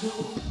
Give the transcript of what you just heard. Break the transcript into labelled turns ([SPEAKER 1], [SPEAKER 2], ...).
[SPEAKER 1] shadow.